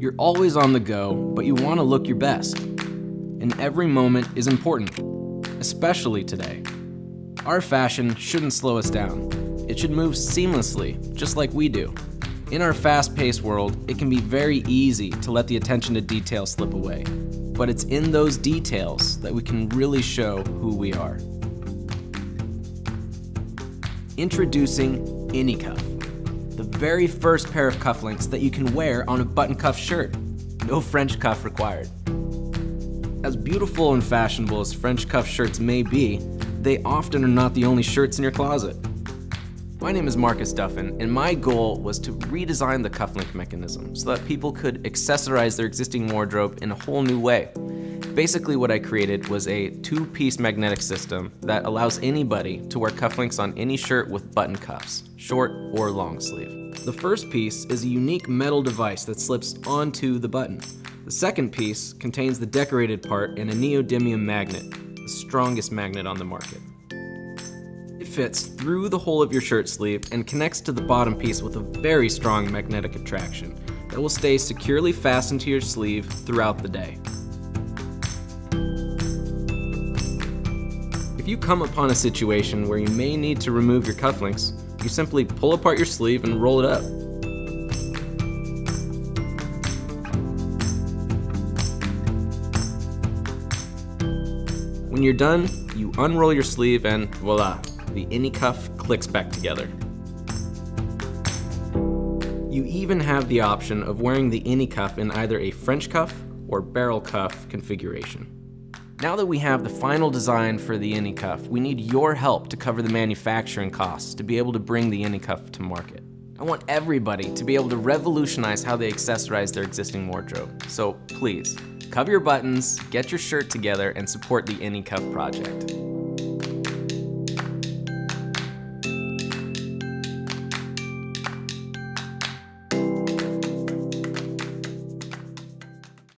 You're always on the go, but you want to look your best. And every moment is important, especially today. Our fashion shouldn't slow us down. It should move seamlessly, just like we do. In our fast paced world, it can be very easy to let the attention to detail slip away. But it's in those details that we can really show who we are. Introducing AnyCuff, the very first pair of cufflinks that you can wear on a button cuff shirt. No French cuff required. As beautiful and fashionable as French cuff shirts may be, they often are not the only shirts in your closet. My name is Marcus Duffin, and my goal was to redesign the cufflink mechanism so that people could accessorize their existing wardrobe in a whole new way. Basically what I created was a two-piece magnetic system that allows anybody to wear cufflinks on any shirt with button cuffs, short or long sleeve. The first piece is a unique metal device that slips onto the button. The second piece contains the decorated part and a neodymium magnet, the strongest magnet on the market. It fits through the hole of your shirt sleeve and connects to the bottom piece with a very strong magnetic attraction that will stay securely fastened to your sleeve throughout the day. If you come upon a situation where you may need to remove your cufflinks, you simply pull apart your sleeve and roll it up. When you're done, you unroll your sleeve and voila, the AnyCuff clicks back together. You even have the option of wearing the AnyCuff in either a French cuff or barrel cuff configuration. Now that we have the final design for the AnyCuff, we need your help to cover the manufacturing costs to be able to bring the AnyCuff to market. I want everybody to be able to revolutionize how they accessorize their existing wardrobe. So please, cover your buttons, get your shirt together, and support the AnyCuff project.